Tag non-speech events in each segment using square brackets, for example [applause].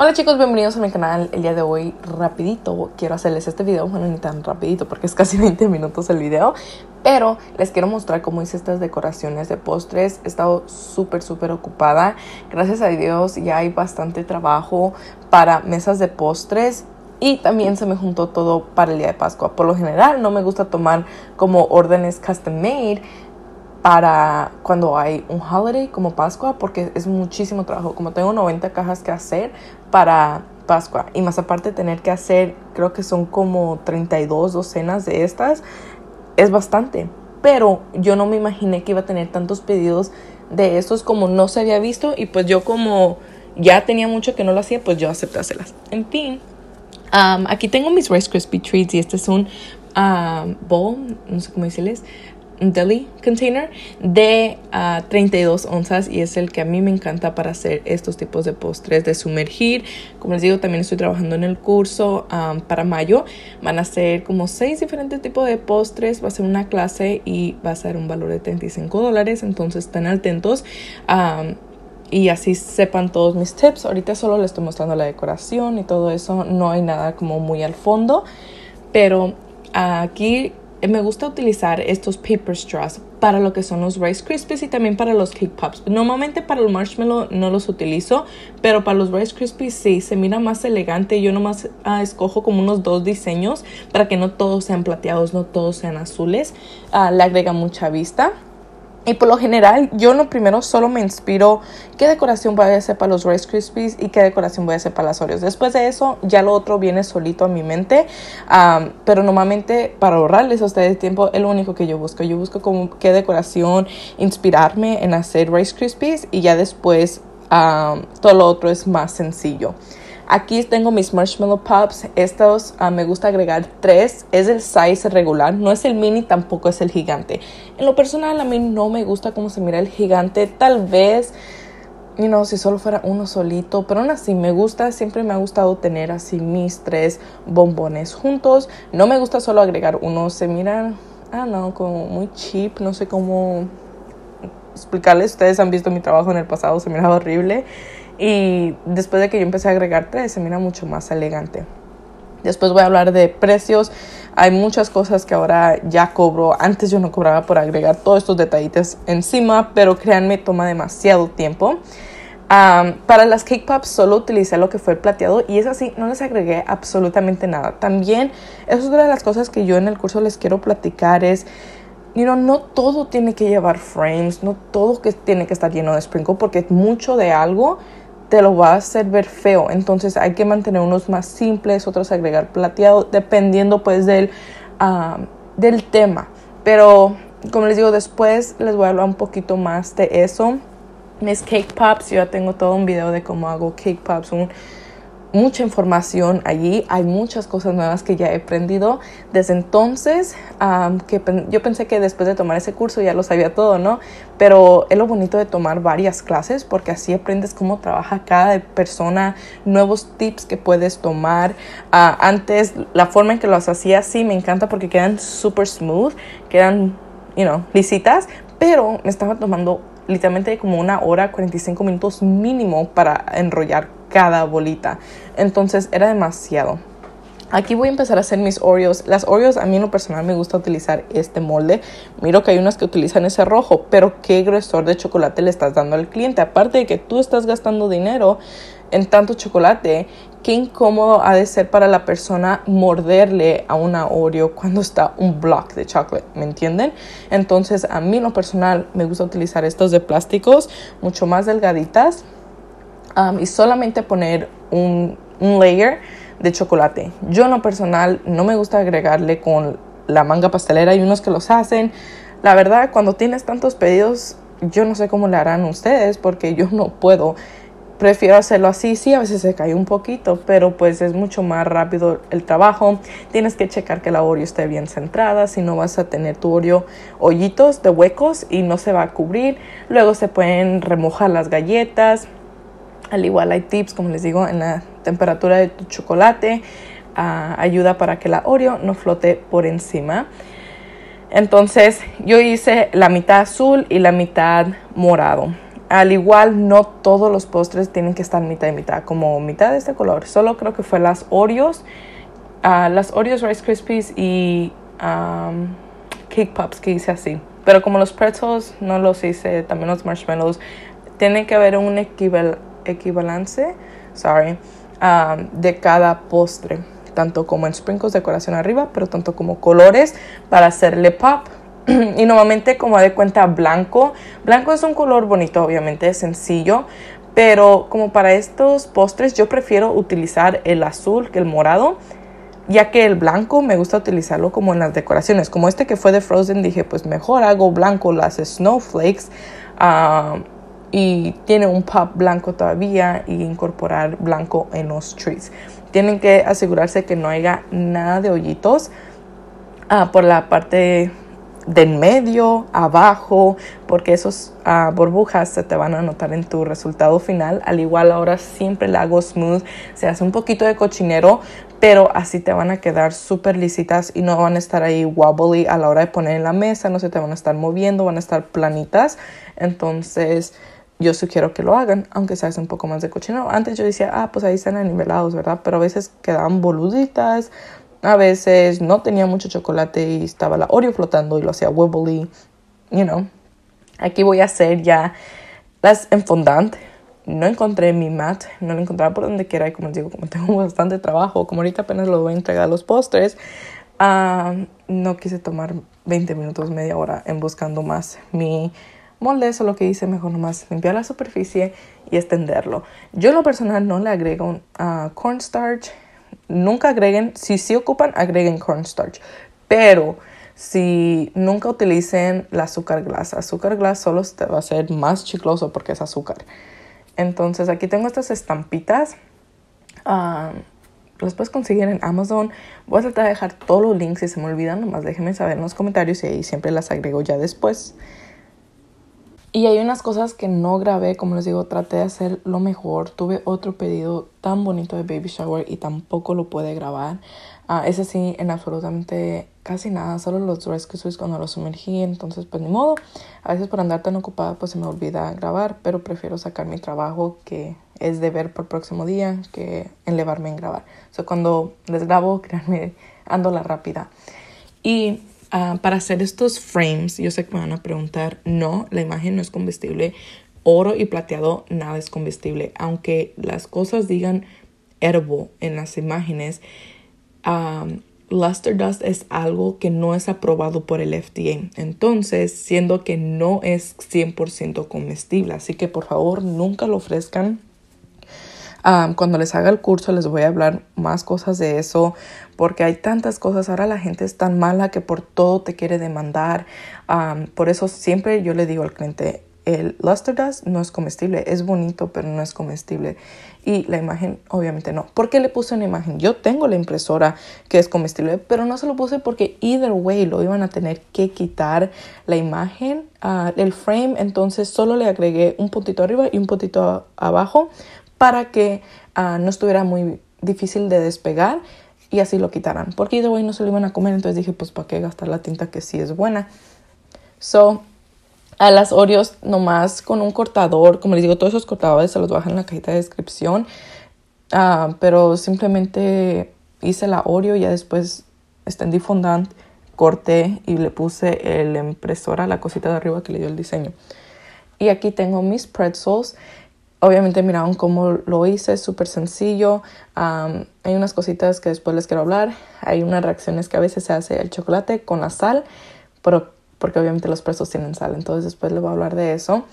Hola chicos, bienvenidos a mi canal. El día de hoy, rapidito, quiero hacerles este video, bueno, ni tan rapidito porque es casi [laughs] 20 minutos el video, pero les quiero mostrar cómo hice estas decoraciones de postres. He estado súper, súper ocupada. Gracias a Dios ya hay bastante trabajo para mesas de postres y también se me juntó todo para el día de Pascua. Por lo general no me gusta tomar como órdenes custom made para cuando hay un holiday como Pascua porque es muchísimo trabajo. Como tengo 90 cajas que hacer para Pascua y más aparte tener que hacer, creo que son como 32 docenas de estas, es bastante. Pero yo no me imaginé que iba a tener tantos pedidos de estos como no se había visto y pues yo como ya tenía mucho que no lo hacía, pues yo acepté hacerlas. En fin, aquí tengo mis Rice Krispie Treats y este es un bowl, no sé cómo decirles, deli container de 32 ah, onzas y es el que a mí me encanta para hacer estos tipos de postres de sumergir. Como les digo, también estoy trabajando en el curso para mayo. Van a ser como seis diferentes tipos de postres. Va a ser una clase y va a ser un valor de 35 dólares. Entonces estén atentos. y así sepan todos mis tips. Ahorita solo les estoy mostrando la decoración y todo eso. No hay nada como muy al fondo. Pero aquí me gusta utilizar estos paper straws para lo que son los Rice Krispies y también para los Cake Pops. Normalmente para el marshmallow no los utilizo, pero para los Rice Krispies sí, se mira más elegante. Yo nomás ah, escojo como unos dos diseños para que no todos sean plateados, no todos sean azules. Ah, le agrega mucha vista. Y por lo general, yo lo primero solo me inspiro qué decoración voy a hacer para los Rice Krispies y qué decoración voy a hacer para las Oreos. Después de eso, ya lo otro viene solito a mi mente. pero normalmente, para ahorrarles a ustedes tiempo, es lo único que yo busco. Yo busco como qué decoración inspirarme en hacer Rice Krispies y ya después todo lo otro es más sencillo. Aquí tengo mis marshmallow pops. Estos ah, me gusta agregar tres. Es el size regular. No es el mini, tampoco es el gigante. En lo personal a mí no me gusta cómo se mira el gigante. Tal vez, you know, si solo fuera uno solito. Pero aún así me gusta. Siempre me ha gustado tener así mis tres bombones juntos. No me gusta solo agregar uno. Se mira, ah no, como muy cheap. No sé cómo explicarles. Ustedes han visto mi trabajo en el pasado. Se miraba horrible. Y después de que yo empecé a agregar tres, se mira mucho más elegante. Después voy a hablar de precios. Hay muchas cosas que ahora ya cobro. Antes yo no cobraba por agregar todos estos detallitos encima, pero créanme, toma demasiado tiempo. para las cake pops solo utilicé lo que fue el plateado y es así, no les agregué absolutamente nada. También, es otra de las cosas que yo en el curso les quiero platicar es you know, no todo tiene que llevar frames, no todo que tiene que estar lleno de sprinkle porque mucho de algo te lo va a hacer ver feo. Entonces hay que mantener unos más simples, otros agregar plateado, dependiendo pues del, ah, del tema. Pero como les digo, después les voy a hablar un poquito más de eso. Mis cake pops, yo ya tengo todo un video de cómo hago cake pops, un mucha información allí, hay muchas cosas nuevas que ya he aprendido desde entonces, que yo pensé que después de tomar ese curso ya lo sabía todo, ¿no? Pero es lo bonito de tomar varias clases porque así aprendes cómo trabaja cada persona, nuevos tips que puedes tomar. Ah, antes, la forma en que los hacía, sí, me encanta porque quedan super smooth, quedan, you know, lisitas, pero me estaba tomando literalmente como una hora, 45 minutos mínimo para enrollar cada bolita. Entonces era demasiado. Aquí voy a empezar a hacer mis Oreos. Las Oreos a mí en lo personal me gusta utilizar este molde. Miro que hay unas que utilizan ese rojo, pero qué grosor de chocolate le estás dando al cliente. Aparte de que tú estás gastando dinero en tanto chocolate, qué incómodo ha de ser para la persona morderle a una Oreo cuando está un block de chocolate, ¿me entienden? Entonces a mí en lo personal me gusta utilizar estos de plásticos mucho más delgaditas y solamente poner un, un layer de chocolate. Yo en lo personal no me gusta agregarle con la manga pastelera. Hay unos que los hacen. La verdad, cuando tienes tantos pedidos, yo no sé cómo le harán ustedes porque yo no puedo. Prefiero hacerlo así, sí, a veces se cae un poquito, pero pues es mucho más rápido el trabajo. Tienes que checar que la Oreo esté bien centrada, si no vas a tener tu Oreo hoyitos de huecos y no se va a cubrir. Luego se pueden remojar las galletas al igual hay tips, como les digo, en la temperatura de tu chocolate. Ah, ayuda para que la Oreo no flote por encima. Entonces yo hice la mitad azul y la mitad morado. al igual, no todos los postres tienen que estar mitad y mitad, como mitad de este color. Solo creo que fue las Oreos, uh, las Oreos Rice Krispies y Cake Pops que hice así. Pero como los pretzels no los hice, también los marshmallows, tiene que haber un equival equivalence, sorry, um, de cada postre, tanto como en sprinkles decoración arriba, pero tanto como colores para hacerle pop [clears throat] y normalmente como de cuenta blanco. Blanco es un color bonito, obviamente, es sencillo. Pero como para estos postres yo prefiero utilizar el azul que el morado. Ya que el blanco me gusta utilizarlo como en las decoraciones. Como este que fue de Frozen dije pues mejor hago blanco las snowflakes. Ah, y tiene un pop blanco todavía y incorporar blanco en los trees. Tienen que asegurarse que no haya nada de hoyitos ah, por la parte de en medio, abajo, porque esos uh, burbujas se te van a notar en tu resultado final. Al igual ahora siempre le hago smooth, se hace un poquito de cochinero, pero así te van a quedar súper lisitas y no van a estar ahí wobbly a la hora de poner en la mesa, no se te van a estar moviendo, van a estar planitas. Entonces yo sugiero que lo hagan, aunque se hace un poco más de cochinero. Antes yo decía, ah, pues ahí están anivelados, ¿verdad? Pero a veces quedaban boluditas a veces no tenía mucho chocolate y estaba la Oreo flotando y lo hacía wibbly, you know. Aquí voy a hacer ya las en fondant. No encontré mi mat, no lo encontraba por donde quiera y como les digo, como tengo bastante trabajo, como ahorita apenas lo voy a entregar a los postres, ah, no quise tomar 20 minutos, media hora en buscando más mi molde, eso lo que hice mejor nomás limpiar la superficie y extenderlo. Yo en lo personal no le agrego uh, cornstarch nunca agreguen, si sí ocupan, agreguen cornstarch. Pero si nunca utilicen el azúcar glass, azúcar glass solo te va a ser más chicloso porque es azúcar. Entonces aquí tengo estas estampitas. Uh, las puedes conseguir en Amazon. Voy a tratar de dejar todos los links si se me olvidan. Nomás déjenme saber en los comentarios y ahí siempre las agrego ya después. Y hay unas cosas que no grabé, como les digo, traté de hacer lo mejor. Tuve otro pedido tan bonito de baby shower y tampoco lo pude grabar. Uh, ese sí, en absolutamente casi nada, solo los rescues cuando los sumergí, entonces pues ni modo. A veces por andar tan ocupada pues se me olvida grabar, pero prefiero sacar mi trabajo que es de ver por próximo día que elevarme en grabar. O sea, cuando les grabo, [laughs] créanme, ando la rápida. Y Ah, para hacer estos frames, yo sé que me van a preguntar, no, la imagen no es combustible. Oro y plateado, nada es combustible. Aunque las cosas digan herbo en las imágenes, um, luster dust es algo que no es aprobado por el FDA. Entonces, siendo que no es 100% comestible. Así que por favor, nunca lo ofrezcan cuando les haga el curso les voy a hablar más cosas de eso porque hay tantas cosas. Ahora la gente es tan mala que por todo te quiere demandar. por eso siempre yo le digo al cliente, el luster dust no es comestible, es bonito pero no es comestible. Y la imagen obviamente no. ¿Por qué le puse una imagen? Yo tengo la impresora que es comestible, pero no se lo puse porque either way lo iban a tener que quitar la imagen, uh, el frame. Entonces solo le agregué un puntito arriba y un puntito abajo para que ah, no estuviera muy difícil de despegar y así lo quitaran. Porque de hoy no se lo iban a comer, entonces dije, pues para qué gastar la tinta que sí es buena. So, a las Oreos nomás con un cortador, como les digo, todos esos cortadores se los bajan en la cajita de descripción. Ah, pero simplemente hice la Oreo y ya después extendí fondant, corté y le puse el impresora, la cosita de arriba que le dio el diseño. Y aquí tengo mis pretzels Obviamente miraron cómo lo hice, súper sencillo. hay unas cositas que después les quiero hablar. Hay unas reacciones que a veces se hace el chocolate con la sal, pero porque obviamente los presos tienen sal. Entonces después les voy a hablar de eso.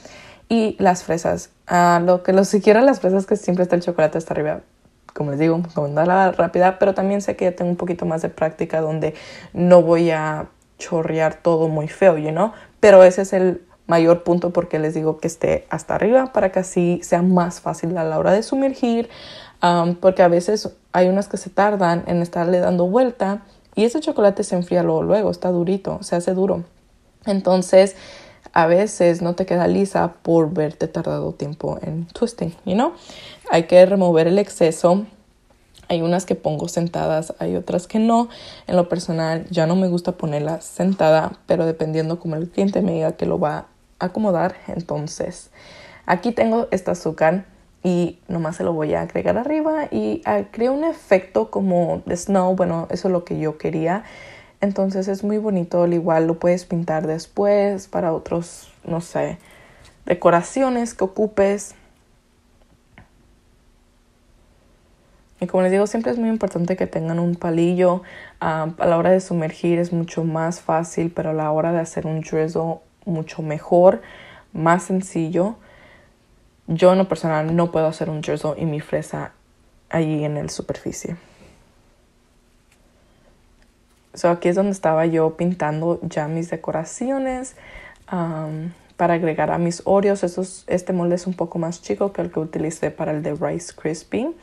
Y las fresas. Uh, lo que los quiero las fresas que siempre está el chocolate hasta arriba. Como les digo, como la rápida, pero también sé que ya tengo un poquito más de práctica donde no voy a chorrear todo muy feo, you know? Pero ese es el mayor punto porque les digo que esté hasta arriba para que así sea más fácil a la hora de sumergir um, porque a veces hay unas que se tardan en estarle dando vuelta y ese chocolate se enfría luego, luego está durito, se hace duro. Entonces, a veces no te queda lisa por verte tardado tiempo en twisting, you know? Hay que remover el exceso. Hay unas que pongo sentadas, hay otras que no. En lo personal ya no me gusta ponerla sentada, pero dependiendo como el cliente me diga que lo va acomodar. Entonces, Aquí tengo este azúcar y nomás se lo voy a agregar arriba y uh, crea un efecto como de snow, bueno, eso es lo que yo quería. Entonces es muy bonito, al igual lo puedes pintar después para otros, no sé, decoraciones que ocupes. Y como les digo, siempre es muy importante que tengan un palillo. a la hora de sumergir es mucho más fácil, pero a la hora de hacer un drizzle mucho mejor, más sencillo. Yo en lo personal no puedo hacer un drizzle y mi fresa allí en la superficie. So aquí es donde estaba yo pintando ya mis decoraciones para agregar a mis Oreos. este molde es un poco más chico que el que utilicé para el de Rice Crispy.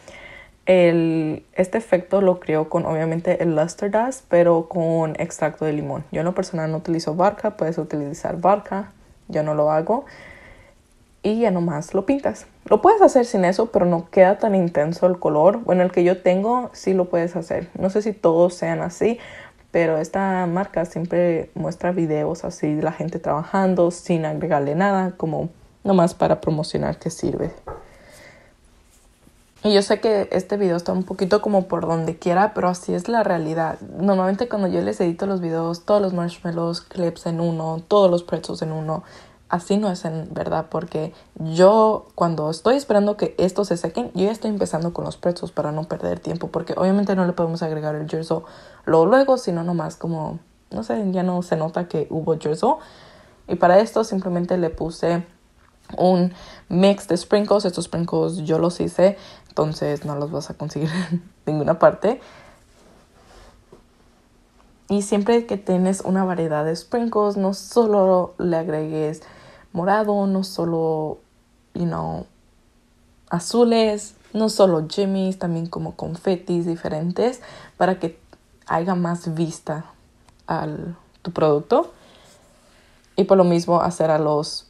El, este efecto lo creo con obviamente el Luster Dust, pero con extracto de limón. Yo en lo personal no utilizo barca, puedes utilizar barca, yo no lo hago. Y ya nomás lo pintas. Lo puedes hacer sin eso, pero no queda tan intenso el color. Bueno, el que yo tengo sí lo puedes hacer. No sé si todos sean así, pero esta marca siempre muestra videos así de la gente trabajando sin agregarle nada, como nomás para promocionar que sirve. Y yo sé que este video está un poquito como por donde quiera, pero así es la realidad. Normalmente cuando yo les edito los videos, todos los marshmallows, clips en uno, todos los pretzels en uno, así no es en verdad, porque yo cuando estoy esperando que estos se sequen, yo ya estoy empezando con los pretzels para no perder tiempo, porque obviamente no le podemos agregar el drizzle luego, sino nomás como, no sé, ya no se nota que hubo drizzle. Y para esto simplemente le puse un mix de sprinkles. Estos sprinkles yo los hice, entonces no los vas a conseguir [laughs] en ninguna parte. Y siempre que tienes una variedad de sprinkles, no solo le agregues morado, no solo, you know, azules, no solo jimmies, también como confetis diferentes para que haya más vista al tu producto. Y por lo mismo hacer a los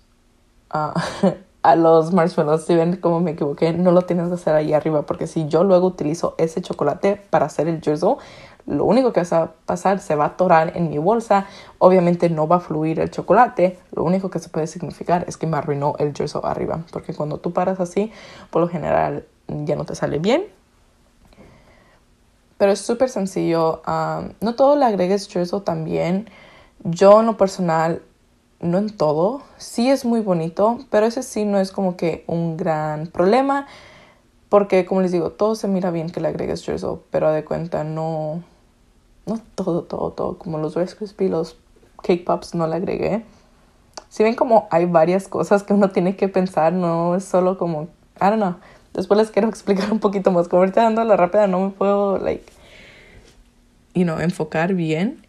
[laughs] a los marshmallows, si ven cómo me equivoqué, no lo tienes que hacer ahí arriba porque si yo luego utilizo ese chocolate para hacer el drizzle, lo único que va a pasar se va a atorar en mi bolsa. Obviamente no va a fluir el chocolate. Lo único que se puede significar es que me arruinó el drizzle arriba. Porque cuando tú paras así, por lo general ya no te sale bien. Pero es súper sencillo. no todo le agregues drizzle también. Yo en lo personal, no en todo. Sí es muy bonito, pero ese sí no es como que un gran problema. Porque como les digo, todo se mira bien que le agregues drizzle. Pero de cuenta no no todo, todo, todo, como los Rice Krispies, los Cake Pops no le agregué. Si ven como hay varias cosas que uno tiene que pensar, no es solo como, I don't know. Después les quiero [laughs] explicar un poquito más. Como ahorita dando la rápida no me puedo, like, you know, enfocar bien.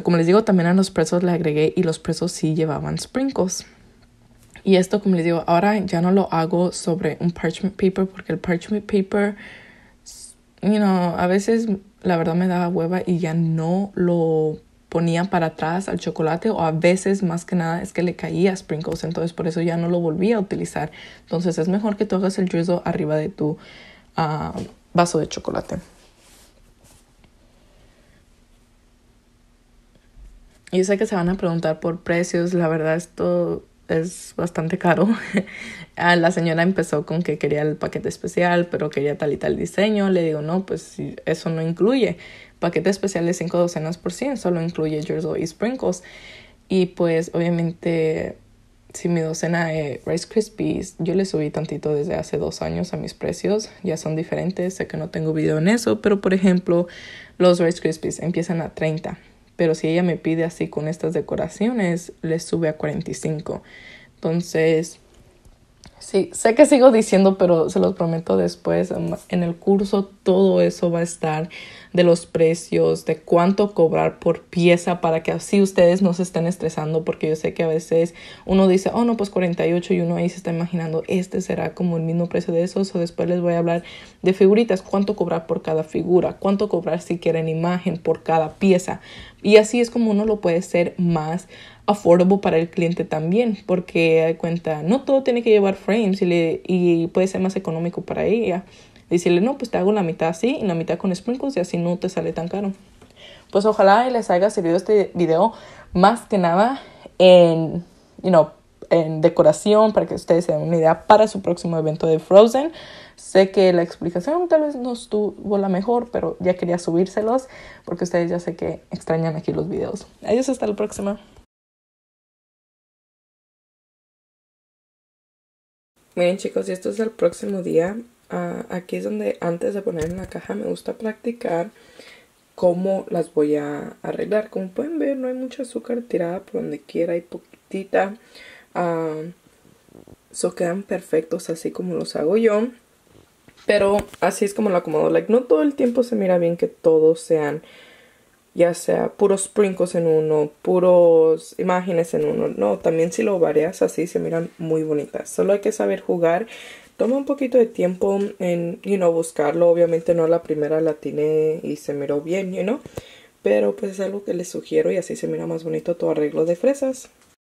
Como les digo, también a los presos le agregué y los presos sí llevaban sprinkles. Y esto, como les digo, ahora ya no lo hago sobre un parchment paper porque el parchment paper, you know, a veces la verdad me daba hueva y ya no lo ponía para atrás al chocolate o a veces más que nada es que le caía sprinkles, entonces por eso ya no lo volví a utilizar. Entonces es mejor que tú hagas el drizzle arriba de tu ah, vaso de chocolate. Y sé que se van a preguntar por precios, la verdad esto es bastante caro. [laughs] La señora empezó con que quería el paquete especial, pero quería tal y tal diseño. Le digo, no, pues eso no incluye. Paquete especial de 5 docenas por 100, solo incluye jersey y sprinkles. Y pues obviamente si mi docena de Rice Krispies, yo le subí tantito desde hace dos años a mis precios, ya son diferentes, sé que no tengo video en eso, pero por ejemplo los Rice Krispies empiezan a 30 pero si ella me pide así con estas decoraciones, le sube a 45. Entonces, sí, sé que sigo diciendo, pero se los prometo después, en el curso todo eso va a estar de los precios, de cuánto cobrar por pieza para que así ustedes no se estén estresando, porque yo sé que a veces uno dice, oh no, pues 48 y uno ahí se está imaginando, este será como el mismo precio de esos, o después les voy a hablar de figuritas, cuánto cobrar por cada figura, cuánto cobrar si quieren imagen por cada pieza. Y así es como uno lo puede ser más affordable para el cliente también, porque cuenta, no todo tiene que llevar frames y, le, y puede ser más económico para ella. Decirle, no, pues te hago la mitad así y la mitad con sprinkles y así no te sale tan caro. Pues ojalá les haya servido este video más que nada en, you en decoración para que ustedes se den una idea para su próximo evento de Frozen. Sé que la explicación tal vez no estuvo la mejor, pero ya quería subírselos porque ustedes ya sé que extrañan aquí los videos. Adiós, hasta la próxima. Miren chicos, esto es el próximo día. Ah, aquí es donde antes de poner en la caja me gusta practicar cómo las voy a arreglar. Como pueden ver, no hay mucho azúcar tirada por donde quiera, hay poquitita. Uh, so quedan perfectos así como los hago yo. Pero así es como lo acomodo. Like, no todo el tiempo se mira bien que todos sean, ya sea puros sprinkles en uno, puros imágenes en uno. No, también si lo varias así se miran muy bonitas. Solo hay que saber jugar. Toma un poquito de tiempo en, you know, buscarlo. Obviamente no la primera la tiene y se miró bien, you know. Pero pues es algo que les sugiero y así se mira más bonito tu arreglo de fresas.